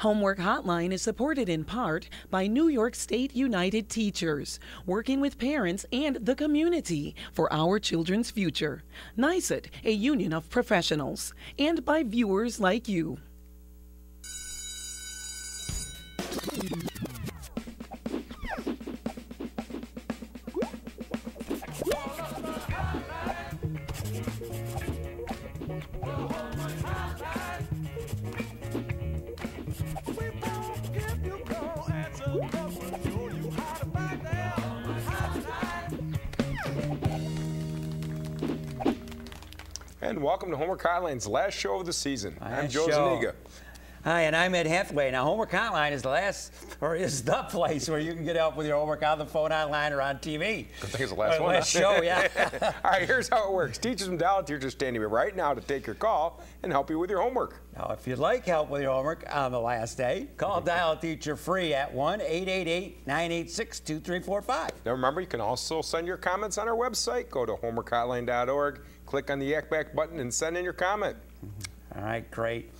Homework Hotline is supported in part by New York State United Teachers, working with parents and the community for our children's future. NYSUT, a union of professionals, and by viewers like you. Welcome to Homework Hotline's last show of the season. I'm Last Joe show. Zuniga. Hi, and I'm Ed Hathaway. Now, Homework Hotline is the last, or is the place where you can get help with your homework on the phone, online, or on TV. Good thing it's the last Uh, one. Last show, yeah. All right, here's how it works. Teachers from Dallas, you're just standing here right now to take your call and help you with your homework. now, if you'd like help with your homework on the last day, call Dial Teacher free at 1 888 986 2345. Now remember, you can also send your comments on our website. Go to homeworkhotline.org, click on the Yak Back button, and send in your comment. All right, great.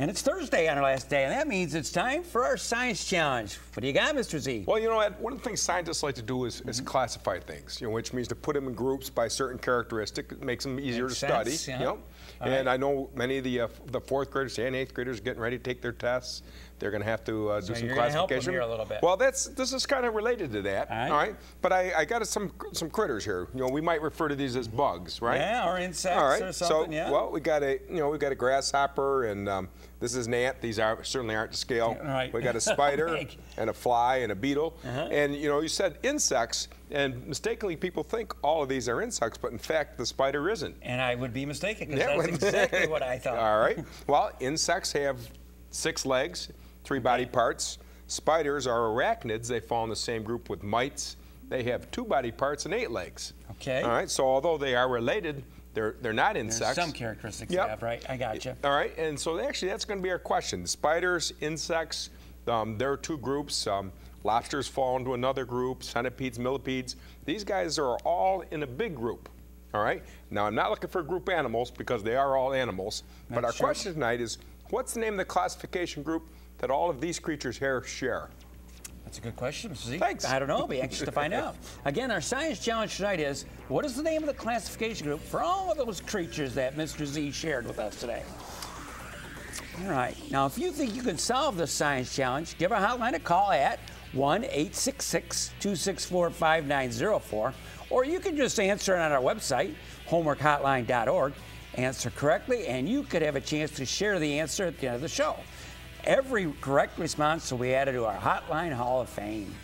And it's Thursday on our last day, and that means it's time for our science challenge. What do you got, Mr. Z? Well, you know, what? one of the things scientists like to do is, is classify things, you know, which means to put them in groups by certain characteristics. It makes them easier Makes to sense, study. yeah. You know? And right. I know many of the uh, the fourth graders and eighth graders are getting ready to take their tests. They're going to have to uh, do So some you're gonna help 'em classification. here a little bit. Well, that's this is kind of related to that. All right. But I, I got some some critters here. You know, we might refer to these as bugs, right? Yeah, or insects All right. or something, so, yeah. well, we got a you know we got a grasshopper and um, this is an ant. These are certainly aren't to scale. Right. We got a spider and a fly and a beetle. Uh-huh. And you know, you said insects, and mistakenly people think all of these are insects, but in fact the spider isn't. And I would be mistaken because Yeah, that's exactly what I thought. All right. Well, insects have six legs, three body parts. Spiders are arachnids. They fall in the same group with mites. They have two body parts and eight legs. Okay. All right. So although they are related, they're they're not There's insects. some characteristics Yep. you have, right? I got you. All right, and so actually that's going to be our question. Spiders, insects, um, there are two groups. Um, lobsters fall into another group, centipedes, millipedes. These guys are all in a big group. All right, now I'm not looking for group animals because they are all animals. but our true. question tonight is what's the name of the classification group that all of these creatures here share? That's a good question, Mr. Z. Thanks. I don't know. I'll be anxious to find out. Again, our science challenge tonight is what is the name of the classification group for all of those creatures that Mr. Z shared with us today? All right. Now, if you think you can solve this science challenge, give our hotline a call at 1 866 264 5904, or you can just answer it on our website, homeworkhotline.org. Answer correctly, and you could have a chance to share the answer at the end of the show. Every correct response will be added to our Hotline Hall of Fame.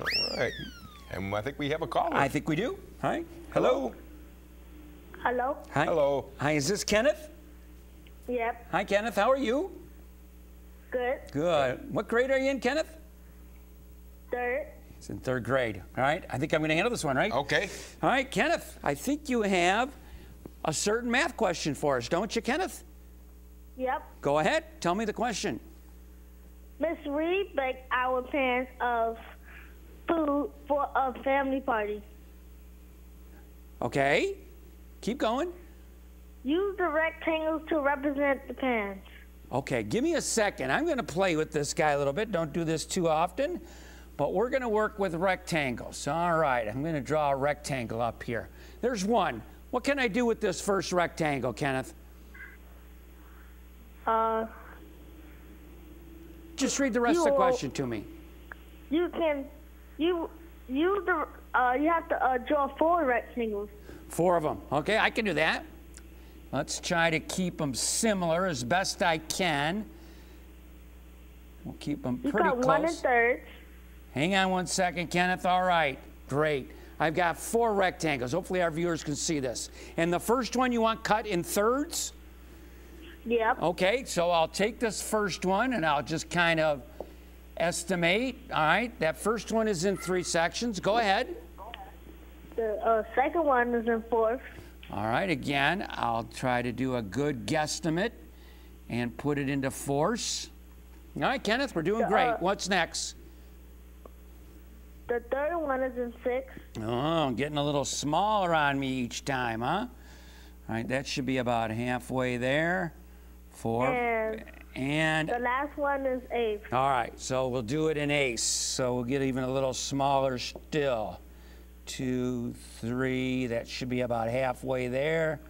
All right, and I think we have a caller. I think we do. Hi. Hello. Hello? Hi. Hello. Hi, is this Kenneth? Yep. Hi, Kenneth. How are you? Good. Good. What grade are you in, Kenneth? Third. It's in third grade. All right. I think I'm going to handle this one, right? Okay. All right, Kenneth. I think you have a certain math question for us, don't you, Kenneth? Yep. Go ahead. Tell me the question. Miss Reed baked our pans of food for a family party. Okay. Keep going. Use the rectangles to represent the pans. Okay, give me a second. I'm going to play with this guy a little bit. Don't do this too often, but we're going to work with rectangles. All right, I'm going to draw a rectangle up here. There's one. What can I do with this first rectangle, Kenneth? Uh, Just read the rest of the question to me. you can you use the uh, you have to uh, draw four rectangles. Four of them. Okay, I can do that. Let's try to keep them similar as best I can. We'll keep them You pretty got one and close. thirds. Hang on one second, Kenneth. All right, great. I've got four rectangles. Hopefully, our viewers can see this. And the first one you want cut in thirds? Yep. Okay, so I'll take this first one and I'll just kind of estimate. All right, that first one is in three sections. Go ahead. The uh, second one is in fourth. All right, again, I'll try to do a good guesstimate and put it into force. All right, Kenneth, we're doing Uh, great. What's next? The third one is in six. Oh, getting a little smaller on me each time, huh? All right, that should be about halfway there. Four, And and the last one is eight. all right. So we'll do it in ace. So we'll get even a little smaller still. Two, three. That should be about halfway there.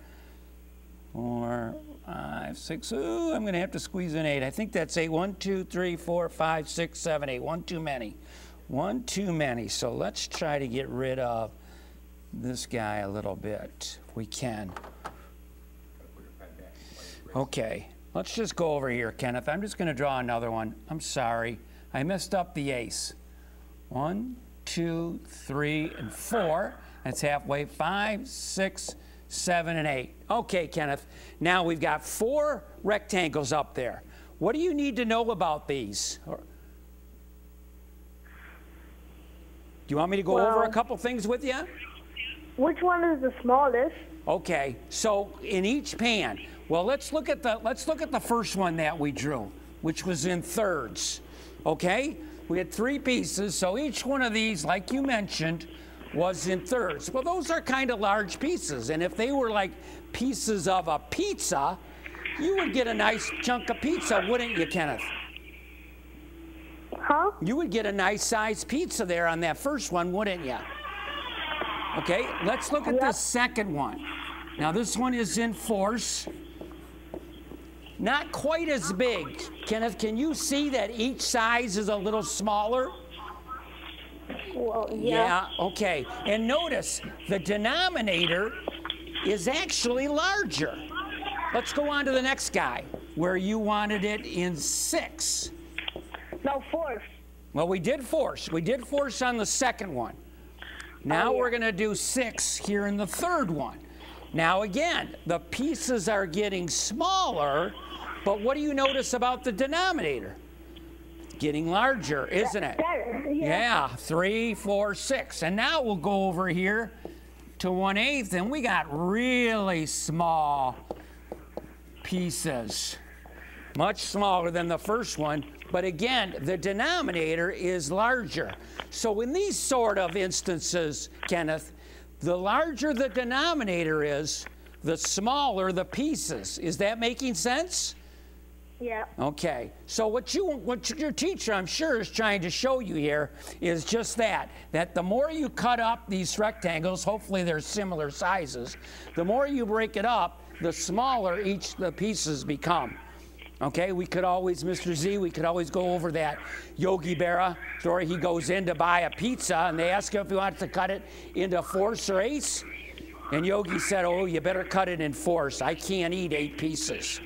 Four, five, six. Ooh, I'm going to have to squeeze an eight. I think that's eight. One, two, three, four, five, six, seven, eight. One too many. One too many. So let's try to get rid of this guy a little bit, if we can. Okay, let's just go over here, Kenneth. I'm just going to draw another one. I'm sorry. I messed up the ace. One, two, three, and four. That's halfway. Five, six, seven, and eight. Okay, Kenneth. Now we've got four rectangles up there. What do you need to know about these? Do you want me to go over a couple things with you? Which one is the smallest? Okay, so in each pan, well, let's look at the let's look at the first one that we drew, which was in thirds. Okay, we had three pieces, so each one of these, like you mentioned, was in thirds. Well, those are kind of large pieces, and if they were like pieces of a pizza, you would get a nice chunk of pizza, wouldn't you, Kenneth? Huh? You would get a nice sized pizza there on that first one, wouldn't you? Okay, let's look at the second one. Now, this one is in force. Not quite as big. Kenneth, can you see that each size is a little smaller? Well, yeah. Yeah. okay. And notice the denominator is actually larger. Let's go on to the next guy where you wanted it in six. No, fourth. Well, we did force. We did force on the second one. Now Oh, yeah. we're going to do six here in the third one. Now, again, the pieces are getting smaller, but what do you notice about the denominator? Getting larger, isn't it? Better. Yeah. Yeah, three, four, six. And now we'll go over here to one eighth, and we got really small pieces. Much smaller than the first one, but again, the denominator is larger. So in these sort of instances, Kenneth, the larger the denominator is, the smaller the pieces. Is that making sense? Yeah. Okay, so what you what your teacher I'm sure is trying to show you here is just that that the more you cut up these rectangles, hopefully they're similar sizes, the more you break it up, the smaller each the pieces become. Okay, we could always, Mr. Z, we could always go over that Yogi Berra story. He goes in to buy a pizza and they ask him if he wants to cut it into fourths or eighths. And Yogi said, Oh, you better cut it in fourths. I can't eat eight pieces.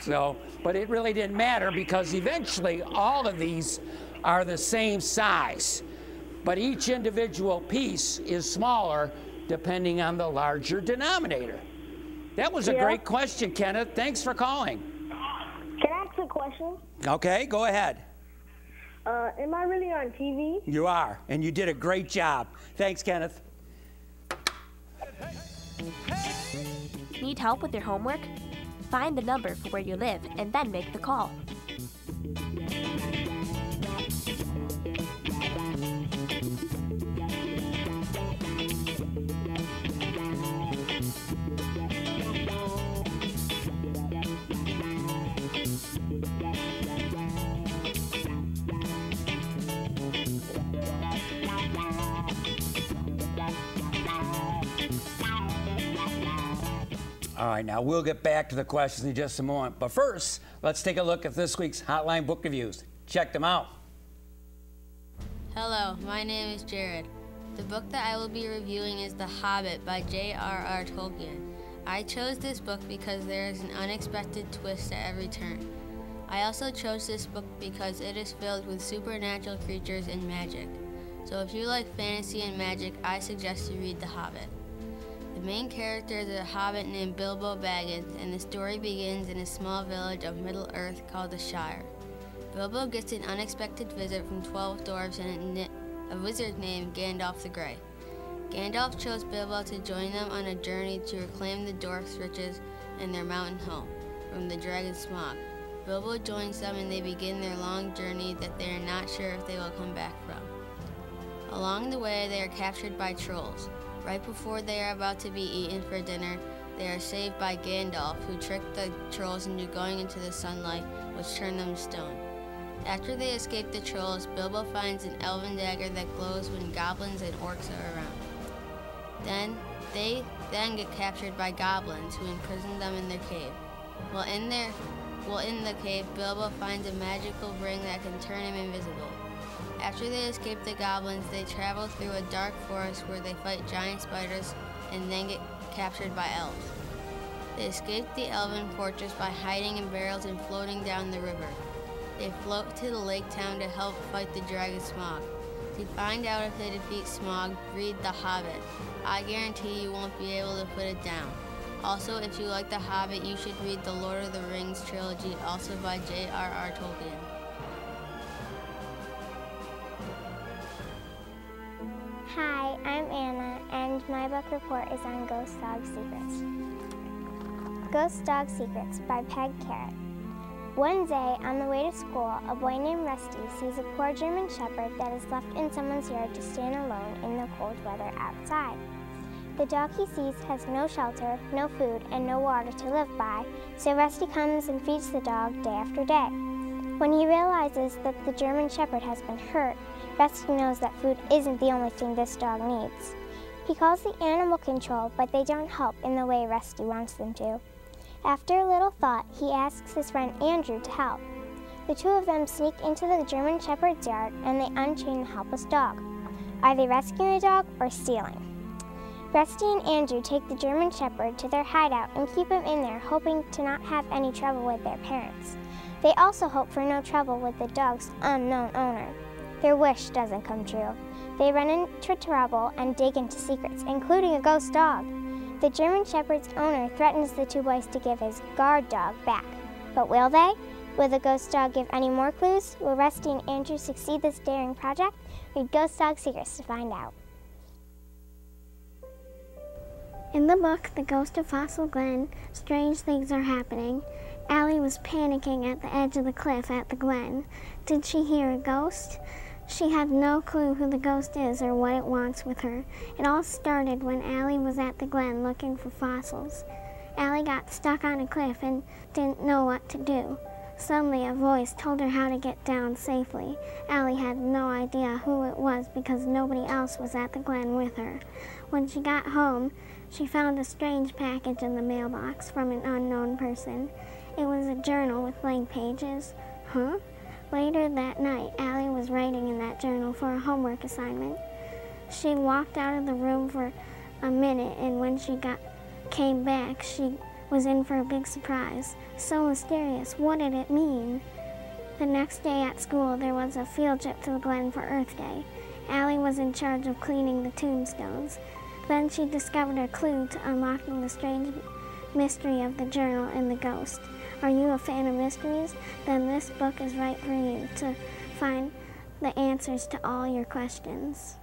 So, but it really didn't matter because eventually all of these are the same size. But each individual piece is smaller depending on the larger denominator. That was a Yeah. great question, Kenneth. Thanks for calling. Can I ask a question? Okay, go ahead. Uh, am I really on TV? You are, and you did a great job. Thanks, Kenneth. Need help with your homework? Find the number for where you live and then make the call. All right, now we'll get back to the questions in just a moment. But first, let's take a look at this week's Hotline Book Reviews. Check them out. Hello, my name is Jared. The book that I will be reviewing is The Hobbit by J.R.R. Tolkien. I chose this book because there is an unexpected twist at every turn. I also chose this book because it is filled with supernatural creatures and magic. So if you like fantasy and magic, I suggest you read The Hobbit. The main character is a hobbit named Bilbo Baggins, and the story begins in a small village of Middle Earth called the Shire. Bilbo gets an unexpected visit from 12 dwarves and a, a wizard named Gandalf the Grey. Gandalf chose Bilbo to join them on a journey to reclaim the dwarfs' riches and their mountain home from the dragon Smaug. Bilbo joins them and they begin their long journey that they are not sure if they will come back from. Along the way, they are captured by trolls. Right before they are about to be eaten for dinner, They are saved by Gandalf, who tricked the trolls into going into the sunlight, which turned them stone. After they escape the trolls, Bilbo finds an elven dagger that glows when goblins and orcs are around. Then they then get captured by goblins who imprison them in their cave. While in their while in the cave, Bilbo finds a magical ring that can turn him invisible. After they escape the goblins, they travel through a dark forest where they fight giant spiders and then get captured by elves. They escape the elven fortress by hiding in barrels and floating down the river. They float to the lake town to help fight the dragon Smaug. To find out if they defeat Smaug, read The Hobbit. I guarantee you won't be able to put it down. Also, if you like The Hobbit, you should read the Lord of the Rings trilogy, also by J.R.R. Tolkien. Book report is on Ghost Dog Secrets. Ghost Dog Secrets by Peg Kehret. One day, on the way to school, a boy named Rusty sees a poor German Shepherd that is left in someone's yard to stand alone in the cold weather outside. The dog he sees has no shelter, no food, and no water to live by, so Rusty comes and feeds the dog day after day. When he realizes that the German Shepherd has been hurt, Rusty knows that food isn't the only thing this dog needs. He calls the animal control, but they don't help in the way Rusty wants them to. After a little thought, he asks his friend Andrew to help. The two of them sneak into the German Shepherd's yard and they unchain the helpless dog. Are they rescuing a dog or stealing? Rusty and Andrew take the German Shepherd to their hideout and keep him in there, hoping to not have any trouble with their parents. They also hope for no trouble with the dog's unknown owner. Their wish doesn't come true. They run into trouble and dig into secrets, including a ghost dog. The German Shepherd's owner threatens the two boys to give his guard dog back. But will they? Will the ghost dog give any more clues? Will Rusty and Andrew succeed this daring project? Read Ghost Dog Secrets to find out. In the book, The Ghost of Fossil Glen, strange things are happening. Allie was panicking at the edge of the cliff at the glen. Did she hear a ghost? She had no clue who the ghost is or what it wants with her. It all started when Allie was at the glen looking for fossils. Allie got stuck on a cliff and didn't know what to do. Suddenly, a voice told her how to get down safely. Allie had no idea who it was because nobody else was at the glen with her. When she got home, she found a strange package in the mailbox from an unknown person. It was a journal with blank pages. Huh? Later that night, Allie was writing in that journal for a homework assignment. She walked out of the room for a minute, and when she got came back, she was in for a big surprise. So mysterious. What did it mean? The next day at school, there was a field trip to the Glen for Earth Day. Allie was in charge of cleaning the tombstones. Then she discovered a clue to unlocking the strange mystery of the journal and the ghost. Are you a fan of mysteries? Then this book is right for you to find the answers to all your questions.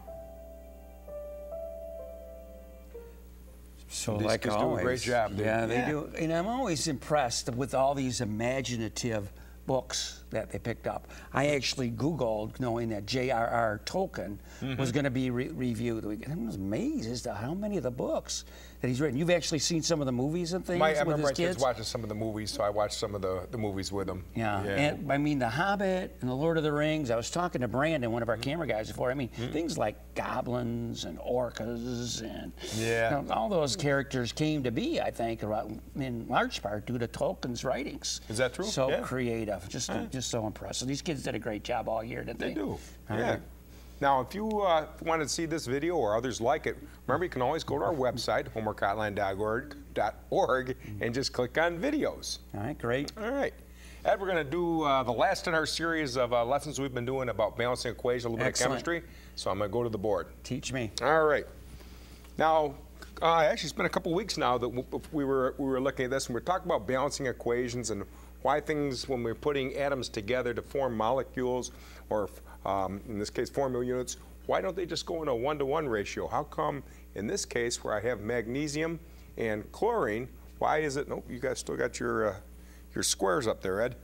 So These like kids do a always, great job. Yeah, they yeah. do. And I'm always impressed with all these imaginative books that they picked up. I actually Googled knowing that J.R.R. Tolkien Mm-hmm. was going to be re- reviewed. I was amazed as to how many of the books that he's written. You've actually seen some of the movies and things My, I with remember his my kids kids? watching some of the movies, so I watched some of the, the movies with them. Yeah. and I mean, The Hobbit and The Lord of the Rings. I was talking to Brandon, one of our Mm-hmm. camera guys, before. I mean, things like goblins and orcas and Yeah. you know, all those characters came to be, I think, in large part due to Tolkien's writings. Is that true? So Yeah. creative, just just so impressive. These kids did a great job all year, didn't they? They do. All yeah. right. Now, if you uh, want to see this video or others like it, remember you can always go to our website, homeworkhotline.org, and just click on videos. All right, great. All right. Ed, we're going to do uh, the last in our series of uh, lessons we've been doing about balancing equations, a little Excellent. bit of chemistry. So I'm going to go to the board. Teach me. All right. Now, uh, actually, it's been a couple weeks now that we were we were looking at this, and we're talking about balancing equations and why things, when we're putting atoms together to form molecules, or um, in this case, formula units, why don't they just go in a one-to-one ratio? How come in this case, where I have magnesium and chlorine, why is it? Nope, you guys still got your uh, your squares up there, Ed.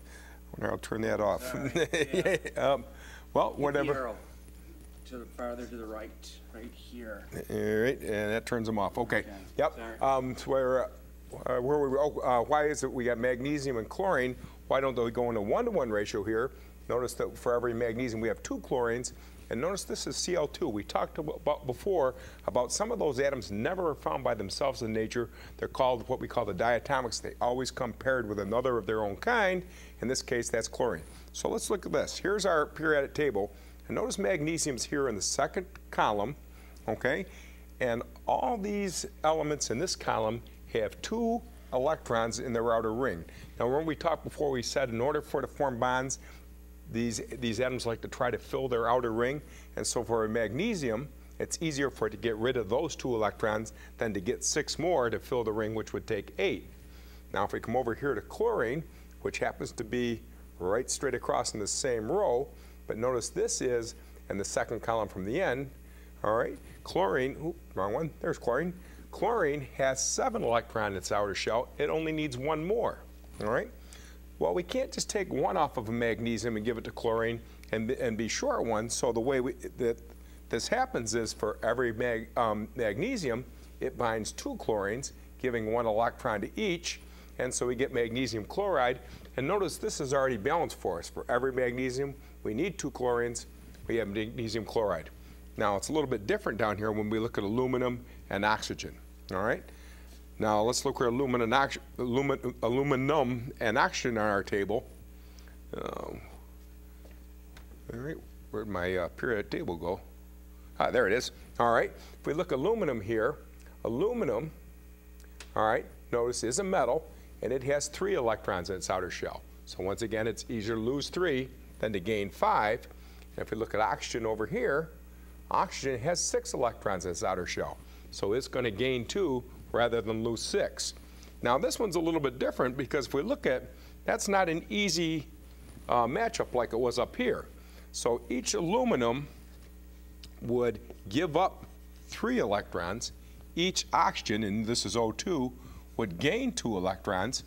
I'll turn that off. um, well, whatever. To the farther to the right, right here. All right, and that turns them off. Okay. Okay, Yep. Um, so where, uh, uh, where we, oh, uh, why is it we got magnesium and chlorine? Why don't they go in a one-to-one ratio here? Notice that for every magnesium we have two chlorines, and notice this is Cl2. We talked about before about some of those atoms never are found by themselves in nature. They're called what we call the diatomics. They always come paired with another of their own kind. In this case, that's chlorine. So let's look at this. Here's our periodic table. And notice magnesium's here in the second column, okay? And all these elements in this column have two electrons in their outer ring. Now, when we talked before, we said in order for to form bonds, these, these atoms like to try to fill their outer ring. And so for a magnesium, it's easier for it to get rid of those two electrons than to get six more to fill the ring, which would take eight. Now, if we come over here to chlorine, which happens to be right straight across in the same row, but notice this is in the second column from the end, all right, chlorine, oops, wrong one, there's chlorine. Chlorine has seven electrons in its outer shell. It only needs one more, all right? Well, we can't just take one off of a magnesium and give it to chlorine and, and be short one. So the way we, that this happens is for every mag, um, magnesium, it binds two chlorines, giving one electron to each. And so we get magnesium chloride. And notice this is already balanced for us. For every magnesium, we need two chlorines. We have magnesium chloride. Now, it's a little bit different down here when we look at aluminum and oxygen. All right? Now let's look at aluminum, aluminum and oxygen on our table. Um, all right, where'd my uh, periodic table go? Ah, there it is. All right, if we look aluminum here, aluminum, all right, notice is a metal and it has three electrons in its outer shell. So once again, it's easier to lose three than to gain five. And if we look at oxygen over here, oxygen has six electrons in its outer shell. So it's going to gain two rather than lose six. Now this one's a little bit different because if we look at, that's not an easy uh, matchup like it was up here. So each aluminum would give up three electrons. Each oxygen, and this is O2, would gain two electrons.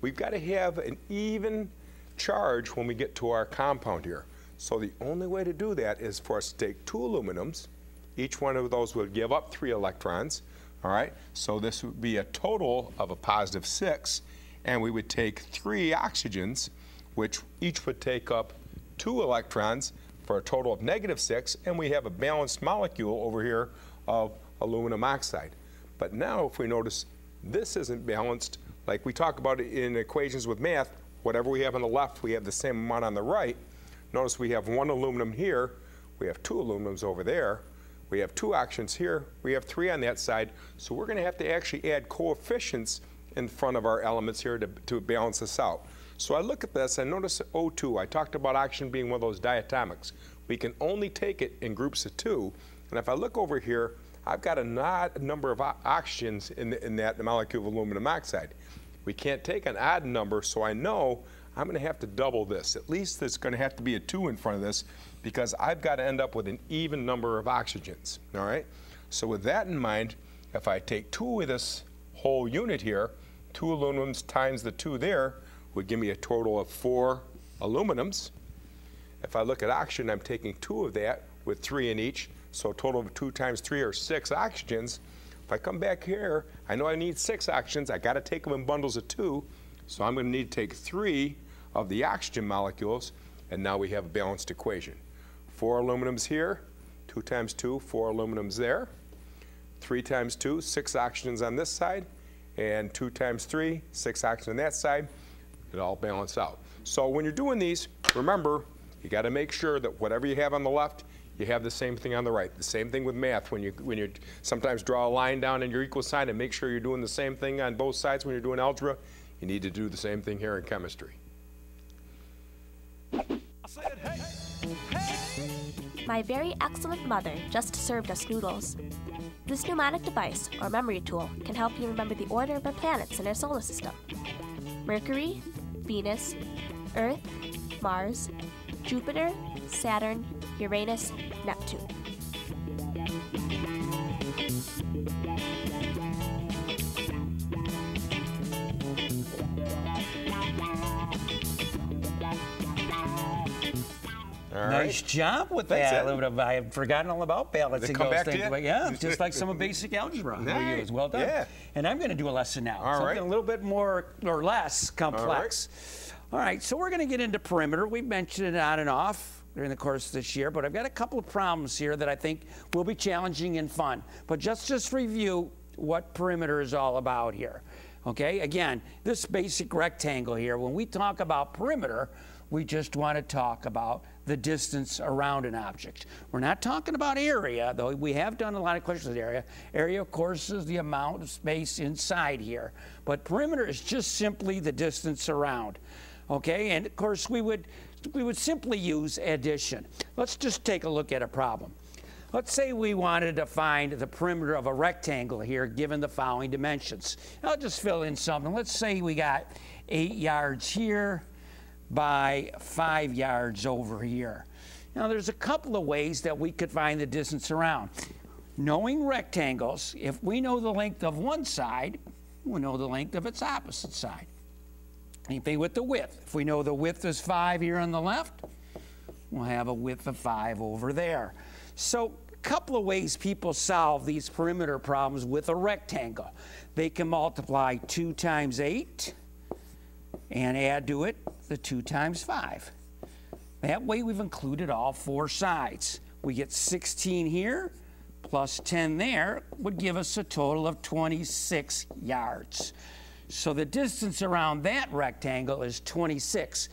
We've got to have an even charge when we get to our compound here. So the only way to do that is for us to take two aluminums. Each one of those would give up three electrons. All right, so this would be a total of a positive six, and we would take three oxygens, which each would take up two electrons for a total of negative six, and we have a balanced molecule over here of aluminum oxide. But now if we notice this isn't balanced, like we talk about in equations with math, whatever we have on the left, we have the same amount on the right. Notice we have one aluminum here, we have two aluminums over there, we have two oxygens here. We have three on that side. So we're going to have to actually add coefficients in front of our elements here to, to balance this out. So I look at this and notice O2. I talked about oxygen being one of those diatomics. We can only take it in groups of two. And if I look over here, I've got a odd number of oxygens in, the, in that molecule of aluminum oxide. We can't take an odd number, so I know I'm going to have to double this. At least there's going to have to be a 2 in front of this because I've got to end up with an even number of oxygens, all right? So with that in mind, if I take 2 of this whole unit here, 2 aluminums times the 2 there would give me a total of 4 aluminums. If I look at oxygen, I'm taking 2 of that with 3 in each, so a total of 2 times 3 are 6 oxygens. If I come back here, I know I need 6 oxygens. I got to take them in bundles of 2, so I'm going to need to take 3 of the oxygen molecules, and now we have a balanced equation. Four aluminums here, two times two, four aluminums there. Three times two, six oxygens on this side, and two times three, six oxygen on that side. It all balances out. So when you're doing these, remember, you got to make sure that whatever you have on the left, you have the same thing on the right. The same thing with math. When you when you sometimes draw a line down in your equal sign and make sure you're doing the same thing on both sides when you're doing algebra, you need to do the same thing here in chemistry. My very excellent mother just served us noodles. This mnemonic device, or memory tool, can help you remember the order of the planets in our solar system. Mercury, Venus, Earth, Mars, Jupiter, Saturn, Uranus, Neptune. Nice job with Thanks, that. Ed. Little bit of- I had forgotten all about balancing come those things. but yeah, just like some of basic algebra. we use. Well done. Yeah. And I'm going to do a lesson now. All something right. a little bit more or less complex. All right, so we're going to get into perimeter. We've mentioned it on and off during the course of this year, but I've got a couple of problems here that I think will be challenging and fun. But just just review what perimeter is all about here. Okay, again, this basic rectangle here, when we talk about perimeter, we just want to talk about the distance around an object. We're not talking about area, though we have done a lot of questions with area. Area, of course, is the amount of space inside here. But perimeter is just simply the distance around. Okay, and of course we would we would simply use addition. Let's just take a look at a problem. Let's say we wanted to find the perimeter of a rectangle here given the following dimensions. I'll just fill in something. Let's say we got eight yards here by five yards over here. Now there's a couple of ways that we could find the distance around. Knowing rectangles, if we know the length of one side, we'll know the length of its opposite side. Same thing with the width. If we know the width is five here on the left, we'll have a width of five over there. So a couple of ways people solve these perimeter problems with a rectangle. They can multiply two times eight and add to it the two times five. That way we've included all four sides. We get 16 here plus 10 there would give us a total of 26 yards. So the distance around that rectangle is 26.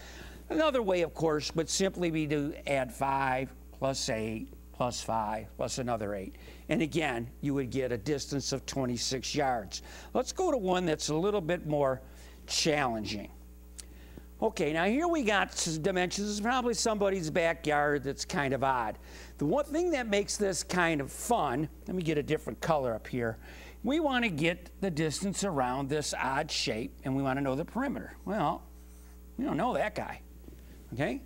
Another way, of course, would simply be to add 5 plus 8 plus 5 plus another 8. And again, you would get a distance of 26 yards. Let's go to one that's a little bit more challenging. Okay, now here we got dimensions. This is probably somebody's backyard that's kind of odd. The one thing that makes this kind of fun, let me get a different color up here. We want to get the distance around this odd shape and we want to know the perimeter. Well, we don't know that guy. Okay?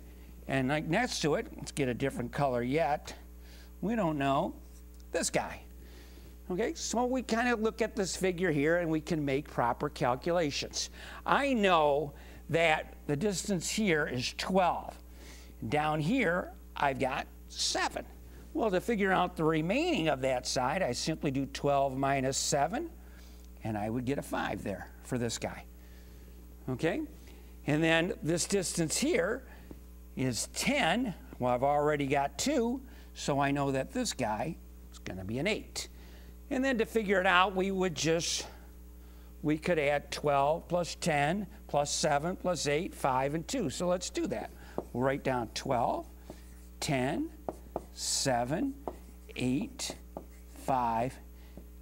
And like next to it, let's get a different color yet. We don't know this guy. Okay, so we kind of look at this figure here and we can make proper calculations. I know that the distance here is 12. Down here, I've got 7. Well, to figure out the remaining of that side, I simply do 12 minus 7, and I would get a 5 there for this guy. Okay? And then this distance here is 10. Well, I've already got 2, so I know that this guy is going to be an 8. And then to figure it out, we would just, we could add 12 plus 10 plus 7 plus 8, 5, and 2. So let's do that. We'll write down 12, 10, 7, 8, 5,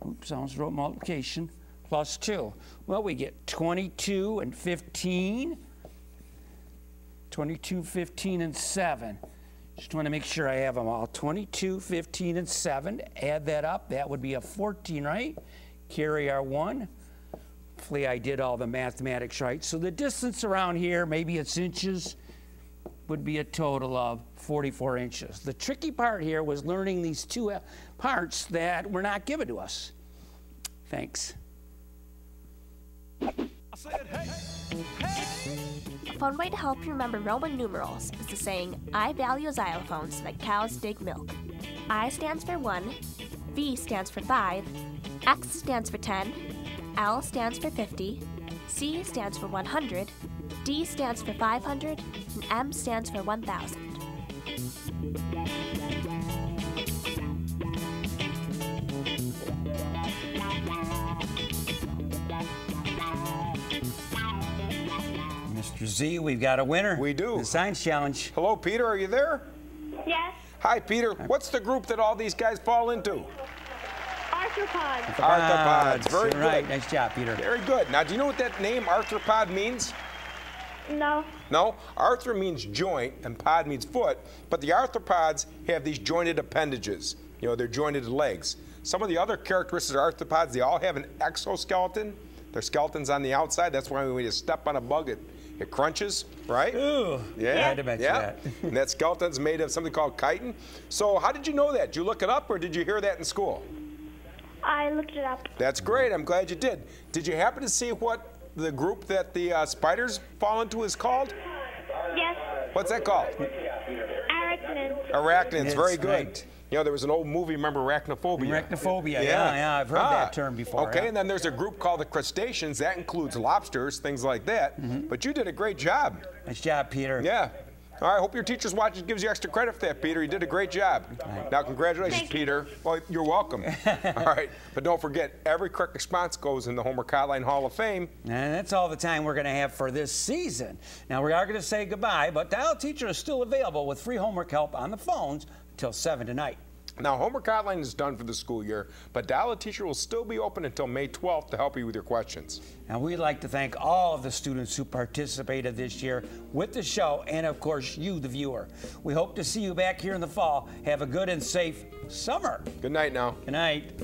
oops, I almost wrote multiplication, plus 2. Well, we get 22 and 15, 22, 15, and 7. Just want to make sure I have them all. 22, 15, and 7. Add that up. That would be a 14, right? Carry our 1. Hopefully I did all the mathematics right. So the distance around here, maybe it's inches, would be a total of 44 inches. The tricky part here was learning these two uh, parts that were not given to us. Thanks. A fun way to help you remember Roman numerals is the saying, I value xylophones like cows dig milk. I stands for 1, V stands for 5, X stands for 10, L stands for 50, C stands for 100, D stands for 500, and M stands for 1000. Mr. Z, we've got a winner. We do. The science challenge. Hello, Peter. Are you there? Yes. Hi, Peter. Uh, What's the group that all these guys fall into? Arthropod. Arthropods. Ah, Very All good. right, nice job, Peter. Very good. Now, do you know what that name arthropod means? No. No, arthro means joint and pod means foot, but the arthropods have these jointed appendages. You know, they're jointed legs. Some of the other characteristics of arthropods, they all have an exoskeleton. Their skeleton's on the outside. That's why when you step on a bug, it, it crunches, right? Ooh, Yeah, I had to mention yeah. that. and that skeleton's made of something called chitin. So, how did you know that? Did you look it up or did you hear that in school? I looked it up. That's great. I'm glad you did. Did you happen to see what the group that the uh, spiders fall into is called? Yes. What's that called? arachnids. Arachnids, That's very good. right. You know, there was an old movie, remember Arachnophobia? Arachnophobia, yeah, yeah, I've heard that term before, Okay, yeah. and then there's a group called the crustaceans. That includes lobsters, things like that. Mm-hmm. But you did a great job. Nice job, Peter. Yeah. All right, hope your teacher's watching gives you extra credit for that, Peter. You did a great job. Now, congratulations, Thank you. Peter. Well, you're welcome. all right, but don't forget, every correct response goes in the Homework Hotline Hall of Fame. And that's all the time we're going to have for this season. Now, we are going to say goodbye, but Dial Teacher is still available with free homework help on the phones until 7 tonight. Now, Homework Hotline is done for the school year, but Dial a Teacher will still be open until May 12th to help you with your questions. And we'd like to thank all of the students who participated this year with the show, and of course, you, the viewer. We hope to see you back here in the fall. Have a good and safe summer. Good night now. Good night.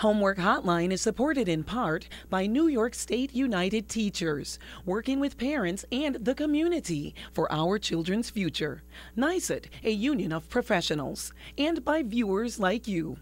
Homework Hotline is supported in part by New York State United Teachers, working with parents and the community for our children's future. NYSUT, a union of professionals, and by viewers like you.